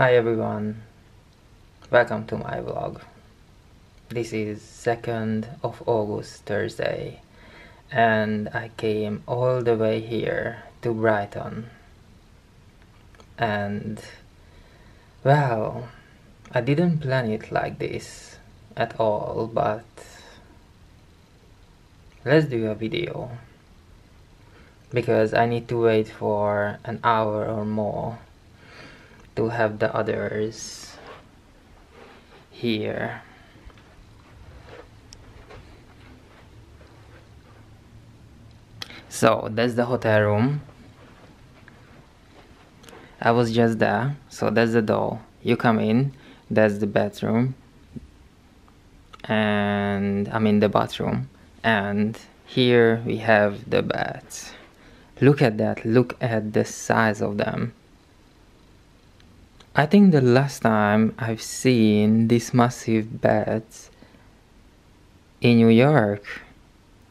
Hi everyone, welcome to my vlog. This is 2nd of August Thursday and I came all the way here to Brighton. And well I didn't plan it like this at all but let's do a video. Because I need to wait for an hour or more to have the others here. So that's the hotel room. I was just there. So that's the door. You come in. That's the bedroom and I'm in the bathroom. And here we have the beds. Look at that. Look at the size of them I think the last time I've seen these massive beds in New York,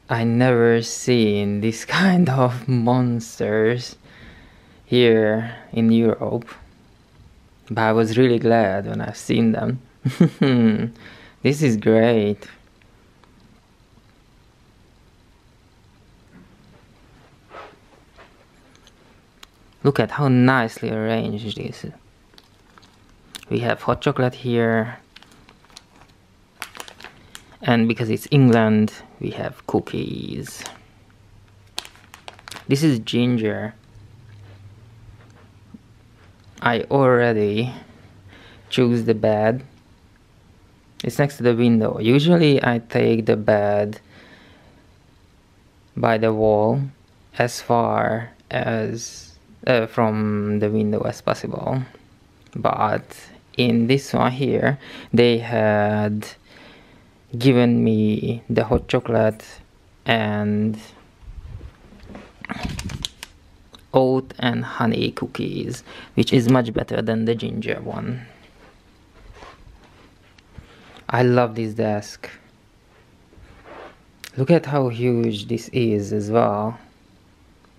I never seen this kind of monsters here in Europe. But I was really glad when I've seen them. this is great. Look at how nicely arranged this is we have hot chocolate here. And because it's England we have cookies. This is ginger. I already choose the bed it's next to the window. Usually I take the bed by the wall as far as uh, from the window as possible. But in this one here they had given me the hot chocolate and oat and honey cookies which is much better than the ginger one. I love this desk. Look at how huge this is as well.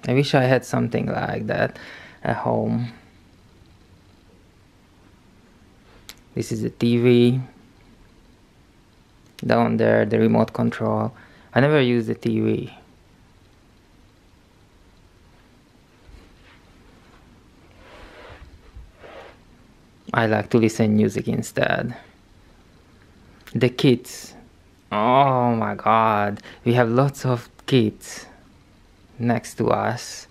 I wish I had something like that at home this is the TV down there the remote control. I never use the TV I like to listen music instead. The kids. Oh my god. We have lots of kids next to us.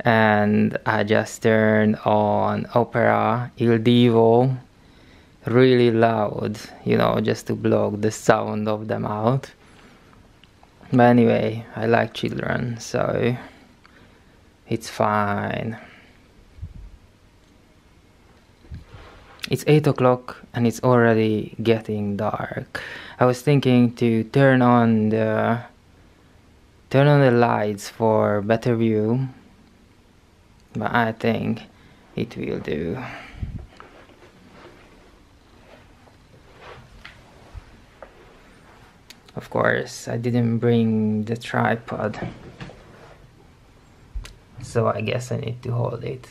And I just turned on opera Il Divo really loud, you know, just to block the sound of them out. But anyway, I like children, so it's fine. It's 8 o'clock and it's already getting dark. I was thinking to turn on the turn on the lights for better view, but I think it will do. Of course, I didn't bring the tripod. So I guess I need to hold it.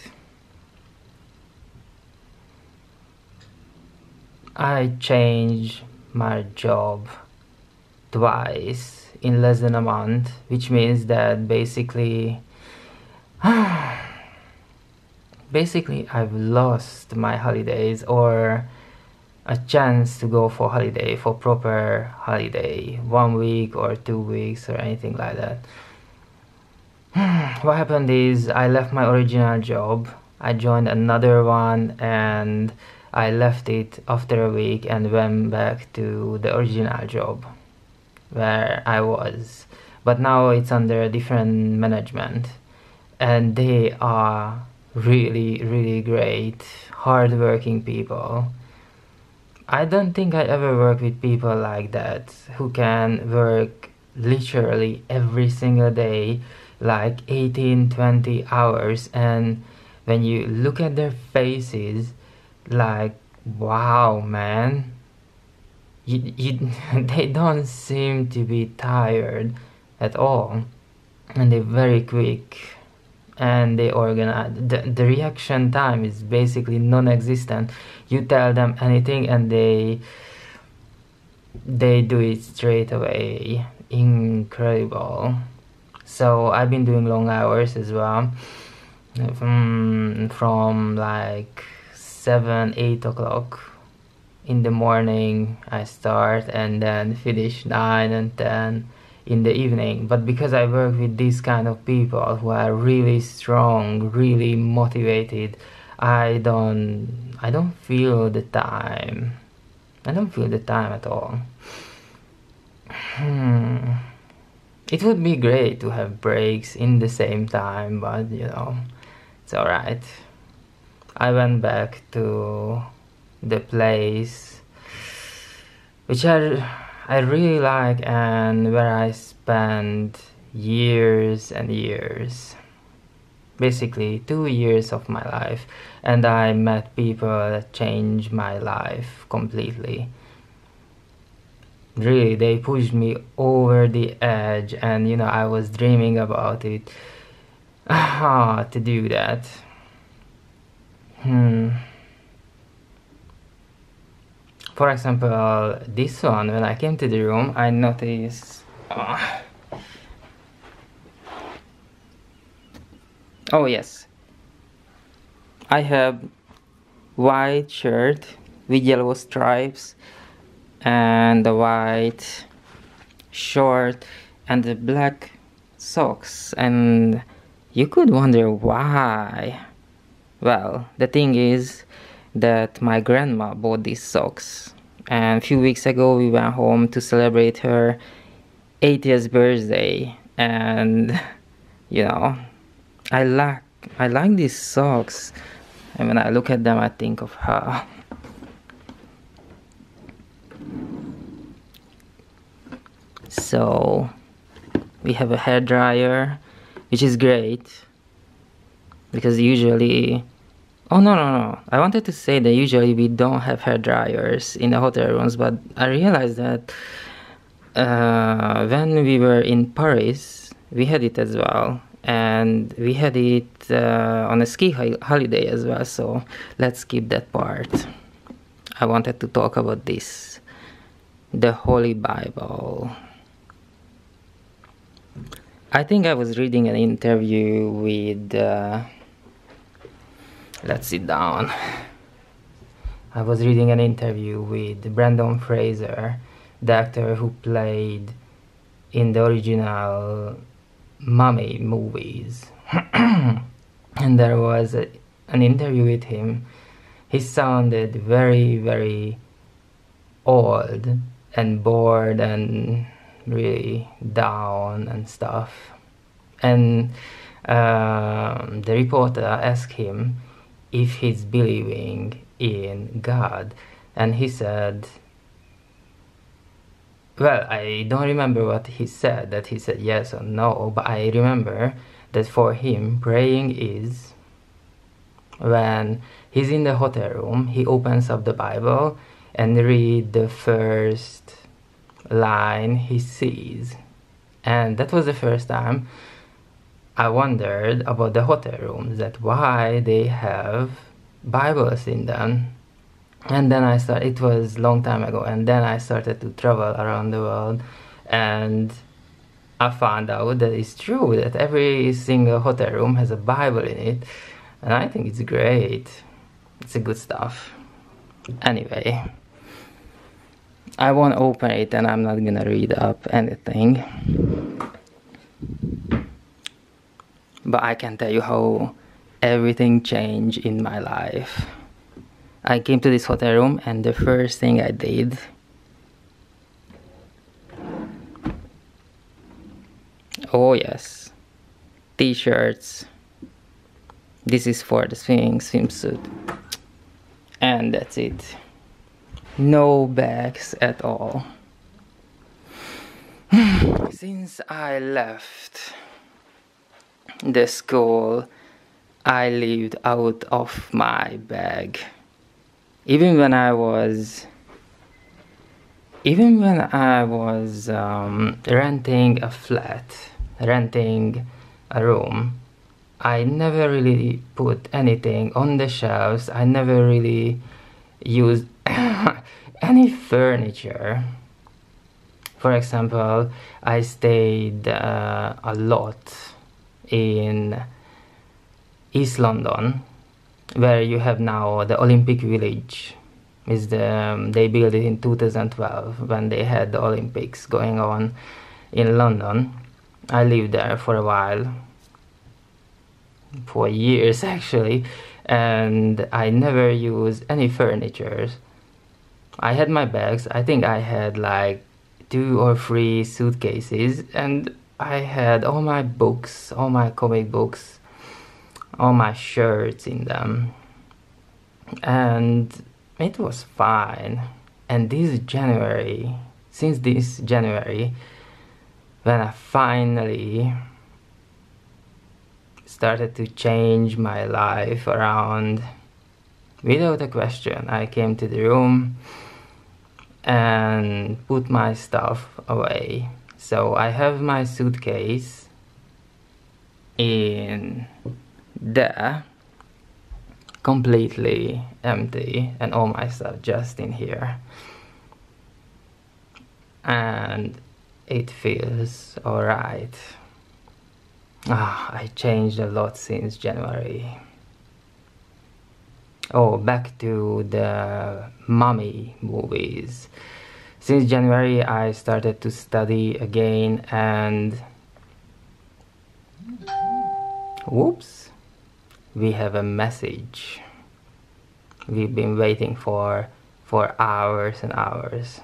I changed my job twice in less than a month, which means that basically basically I've lost my holidays or a chance to go for holiday for proper holiday one week or two weeks or anything like that. What happened is I left my original job I joined another one and I left it after a week and went back to the original job where I was. But now it's under a different management and they are really really great hardworking people I don't think I ever work with people like that who can work literally every single day like 18 20 hours. And when you look at their faces like wow man. You, you, they don't seem to be tired at all. And they're very quick and they organize uh, the, the reaction time is basically non-existent. You tell them anything and they they do it straight away. Incredible. So i've been doing long hours as well. From, from like 7 8 o'clock in the morning i start and then finish 9 and 10 in the evening but because i work with these kind of people who are really strong really motivated i don't i don't feel the time. I don't feel the time at all. Hmm. it would be great to have breaks in the same time but you know it's alright. I went back to the place which i I really like and where I spent years and years. Basically two years of my life. And I met people that changed my life completely. Really they pushed me over the edge and you know I was dreaming about it. Ah, to do that. Hmm for example this one when I came to the room I noticed uh, oh yes. I have white shirt with yellow stripes and the white short and the black socks. And you could wonder why. Well the thing is that my grandma bought these socks. And a few weeks ago we went home to celebrate her 80th birthday. And you know I like I like these socks. And when I look at them I think of her. So we have a hair dryer which is great. Because usually Oh no no no! I wanted to say that usually we don't have hair dryers in the hotel rooms, but I realized that uh, when we were in Paris, we had it as well, and we had it uh, on a ski holiday as well. So let's skip that part. I wanted to talk about this, the Holy Bible. I think I was reading an interview with. Uh, let's sit down. I was reading an interview with Brendan Fraser, the actor who played in the original Mummy movies. and there was a, an interview with him. He sounded very, very old and bored and really down and stuff. And um, the reporter asked him if he's believing in God. And he said, well, I don't remember what he said, that he said yes or no, but I remember that for him, praying is when he's in the hotel room, he opens up the Bible and read the first line he sees. And that was the first time I wondered about the hotel rooms that why they have Bibles in them. And then I started, it was long time ago, and then I started to travel around the world and I found out that it's true that every single hotel room has a Bible in it, and I think it's great. It's a good stuff. Anyway, I won't open it and I'm not gonna read up anything but I can tell you how everything changed in my life. I came to this hotel room and the first thing I did Oh yes, t-shirts. This is for the swimming swimsuit. And that's it. No bags at all. Since I left the school, I lived out of my bag. Even when I was even when I was um, renting a flat, renting a room, I never really put anything on the shelves. I never really used any furniture. For example, I stayed uh, a lot in East London, where you have now the Olympic Village. Is the um, they built it in 2012 when they had the Olympics going on in London. I lived there for a while for years actually and I never used any furniture. I had my bags, I think I had like two or three suitcases and I had all my books, all my comic books, all my shirts in them and it was fine and this January, since this January when I finally started to change my life around without a question. I came to the room and put my stuff away. So I have my suitcase in there completely empty and all my stuff just in here and it feels alright Ah, I changed a lot since January. Oh, back to the mummy movies. Since January, I started to study again and. Whoops! We have a message. We've been waiting for for hours and hours.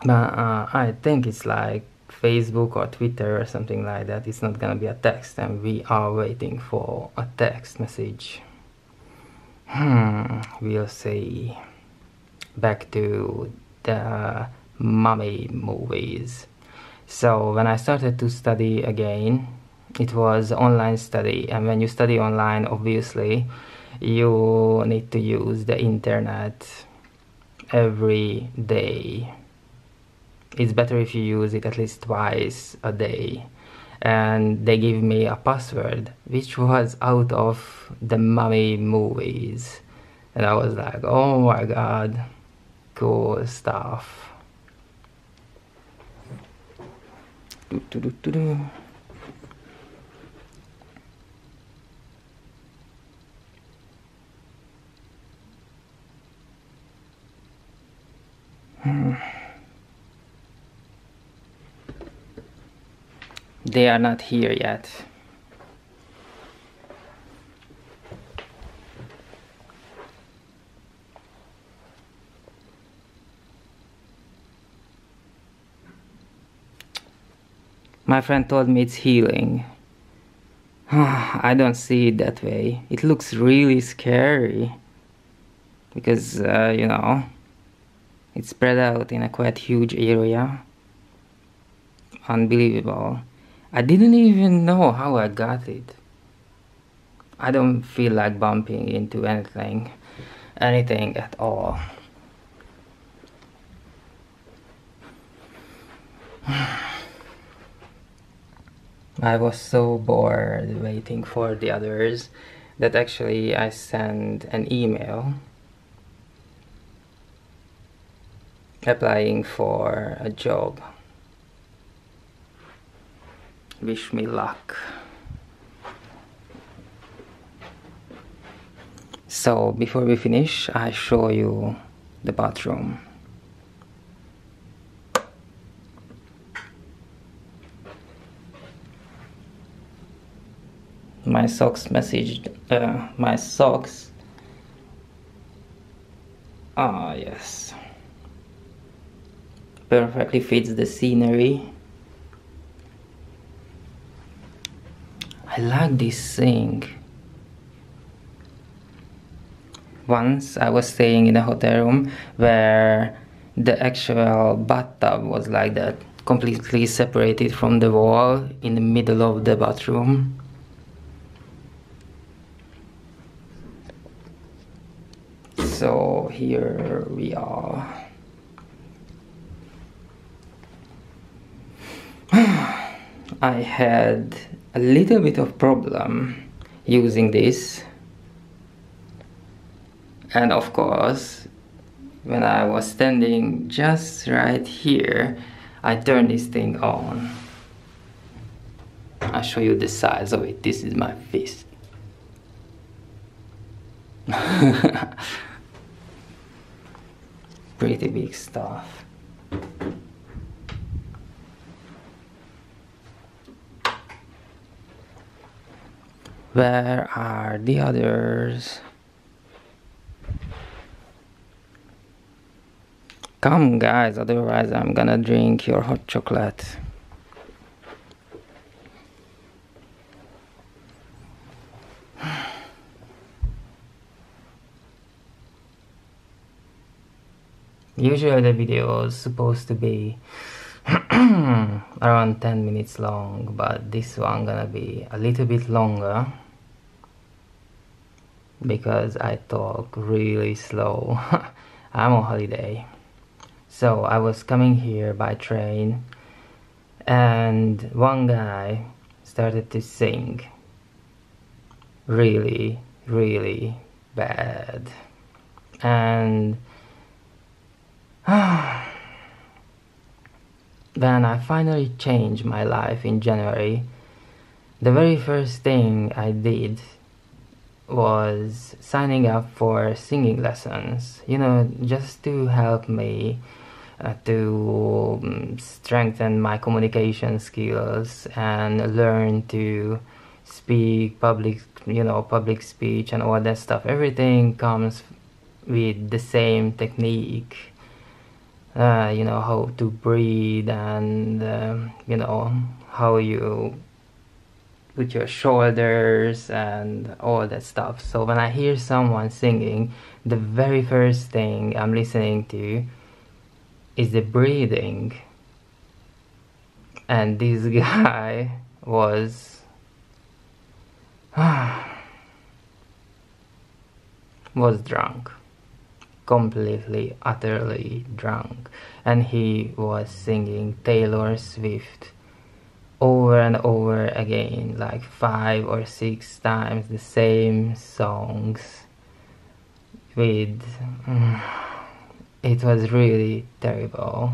But uh, I think it's like Facebook or Twitter or something like that, it's not gonna be a text and we are waiting for a text message. Hmm, we'll see. Back to the mummy movies. So when I started to study again, it was online study. And when you study online obviously you need to use the internet every day. It's better if you use it at least twice a day. And they give me a password which was out of the mummy movies. And i was like oh my god cool stuff do, do, do, hmm. they are not here yet. My friend told me it's healing. I don't see it that way. It looks really scary. Because, uh, you know, it's spread out in a quite huge area. Unbelievable. I didn't even know how I got it. I don't feel like bumping into anything, anything at all. I was so bored waiting for the others that actually I sent an email applying for a job. Wish me luck. So before we finish I show you the bathroom my socks messaged uh, my socks ah yes perfectly fits the scenery I like this thing. Once I was staying in a hotel room where the actual bathtub was like that, completely separated from the wall in the middle of the bathroom. So here we are. I had a little bit of problem using this. And of course when I was standing just right here I turned this thing on. I'll show you the size of it. This is my fist pretty big stuff. Where are the others? Come guys otherwise I'm gonna drink your hot chocolate usually the video is supposed to be around 10 minutes long but this one gonna be a little bit longer because I talk really slow. I'm on holiday. So I was coming here by train and one guy started to sing really really bad. And when I finally changed my life in January, the very first thing I did was signing up for singing lessons, you know, just to help me uh, to um, strengthen my communication skills and learn to speak public, you know, public speech and all that stuff. Everything comes with the same technique uh, you know how to breathe and um, you know how you put your shoulders and all that stuff. So when i hear someone singing the very first thing i'm listening to is the breathing. And this guy was was drunk completely, utterly drunk, and he was singing Taylor Swift over and over again, like five or six times the same songs. With it was really terrible.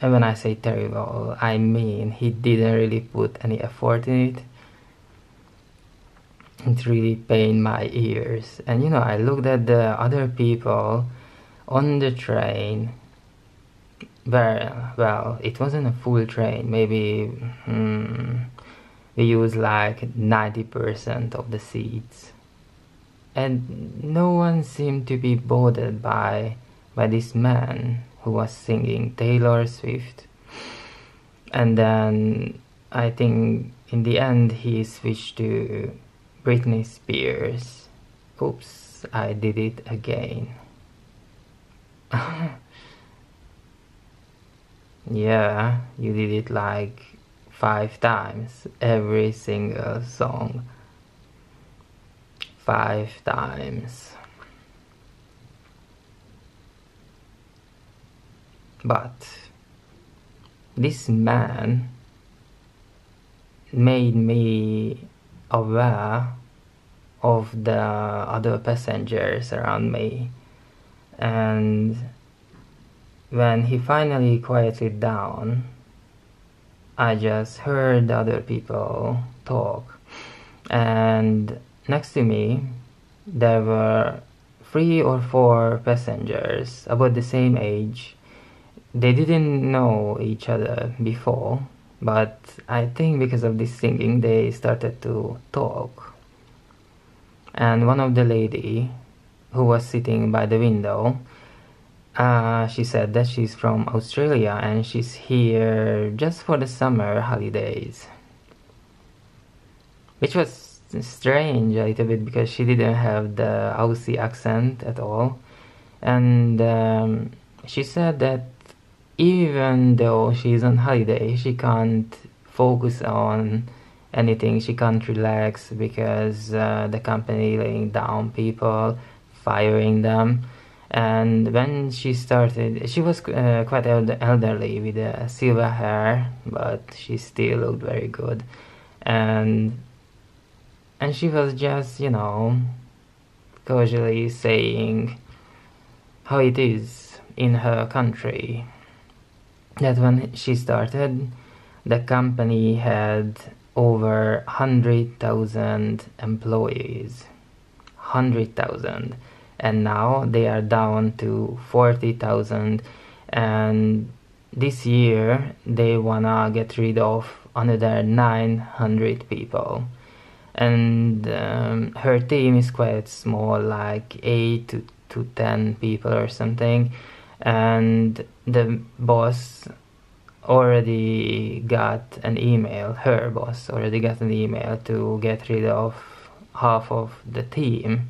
And when I say terrible, I mean he didn't really put any effort in it it really pained my ears. And you know i looked at the other people on the train. Where well it wasn't a full train. Maybe hmm, we used like 90% of the seats. And no one seemed to be bothered by by this man who was singing taylor swift. And then i think in the end he switched to Britney Spears. Oops, I did it again. yeah, you did it like five times, every single song. Five times. But this man made me aware of the other passengers around me. And when he finally quieted down I just heard other people talk. And next to me there were three or four passengers about the same age. They didn't know each other before but I think because of this singing they started to talk. And one of the lady who was sitting by the window uh, she said that she's from Australia and she's here just for the summer holidays. Which was strange a little bit because she didn't have the Aussie accent at all. And um, she said that even though she's on holiday she can't focus on anything. She can't relax because uh, the company laying down people firing them. And when she started she was uh, quite elderly with uh, silver hair but she still looked very good. And and she was just you know casually saying how it is in her country that when she started the company had over 100,000 employees. 100,000 and now they are down to 40,000 and this year they wanna get rid of another 900 people. And um, her team is quite small like 8 to, to 10 people or something and the boss already got an email her boss already got an email to get rid of half of the team.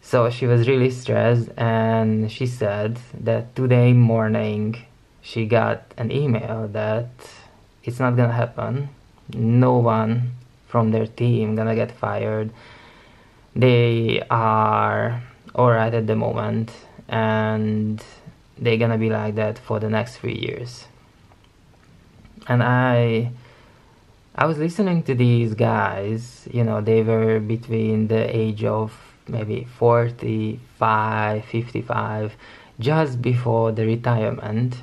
So she was really stressed and she said that today morning she got an email that it's not gonna happen. No one from their team gonna get fired. They are alright at the moment and they're gonna be like that for the next three years and I I was listening to these guys you know they were between the age of maybe 45 55 just before the retirement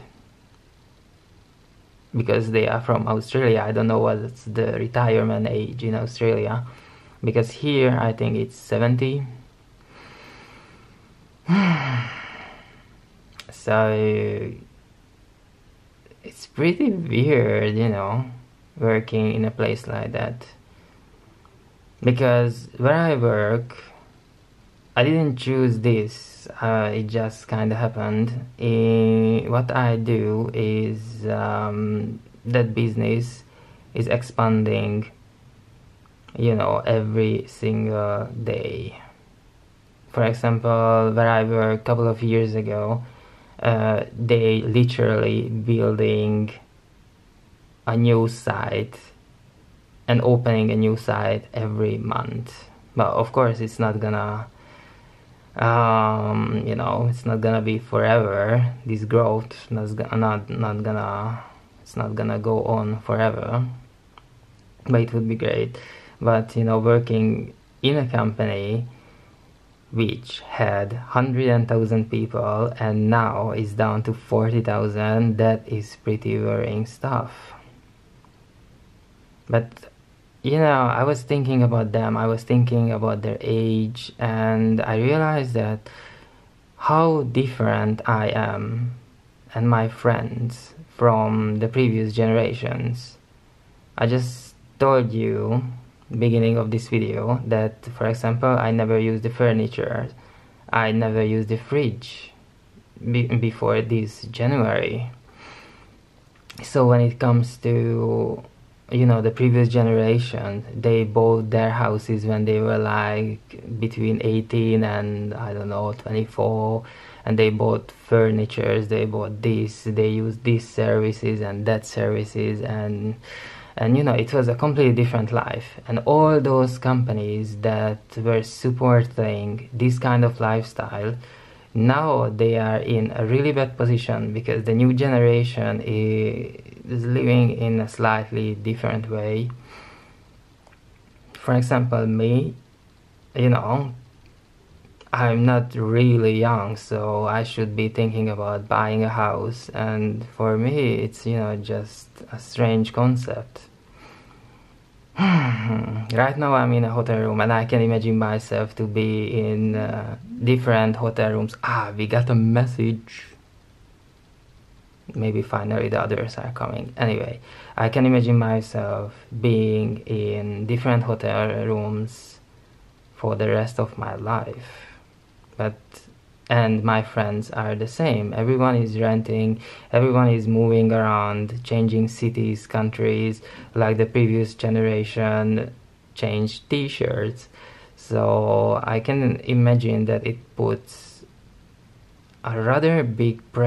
because they are from Australia. I don't know what's the retirement age in Australia because here I think it's 70. So it's pretty weird, you know, working in a place like that. Because where I work, I didn't choose this. Uh, it just kind of happened. In, what I do is um, that business is expanding. You know, every single day. For example, where I worked a couple of years ago, uh, they literally building a new site and opening a new site every month. But of course, it's not gonna um, you know it's not gonna be forever. This growth not not not gonna it's not gonna go on forever. But it would be great. But you know working in a company which had 100,000 people and now is down to 40,000 that is pretty worrying stuff. But you know, I was thinking about them, I was thinking about their age, and I realized that how different I am and my friends from the previous generations. I just told you beginning of this video that for example I never used the furniture. I never used the fridge be before this January. So when it comes to you know the previous generation they bought their houses when they were like between 18 and i don't know 24 and they bought furnitures they bought this they used these services and that services and and you know it was a completely different life. And all those companies that were supporting this kind of lifestyle now they are in a really bad position because the new generation is living in a slightly different way. For example me you know I'm not really young so I should be thinking about buying a house and for me it's you know just a strange concept right now I'm in a hotel room and I can imagine myself to be in uh, different hotel rooms. Ah, we got a message. Maybe finally the others are coming. Anyway, I can imagine myself being in different hotel rooms for the rest of my life. But and my friends are the same. Everyone is renting everyone is moving around changing cities countries like the previous generation changed t-shirts. So i can imagine that it puts a rather big pressure